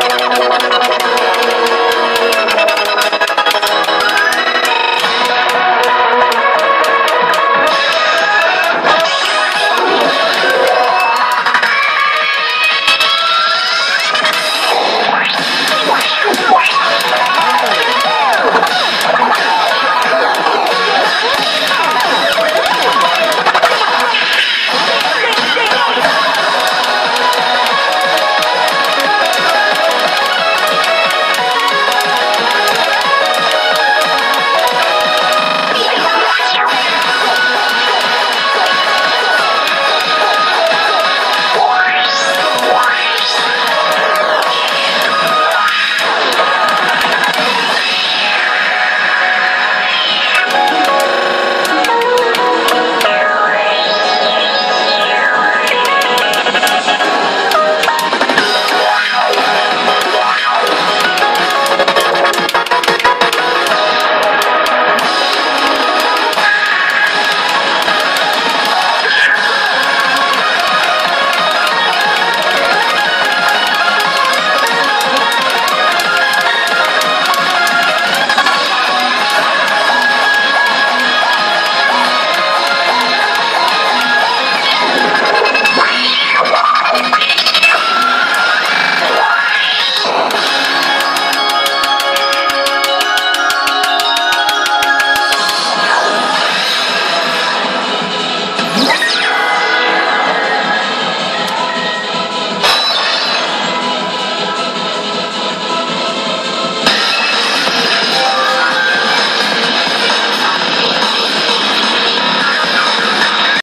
Música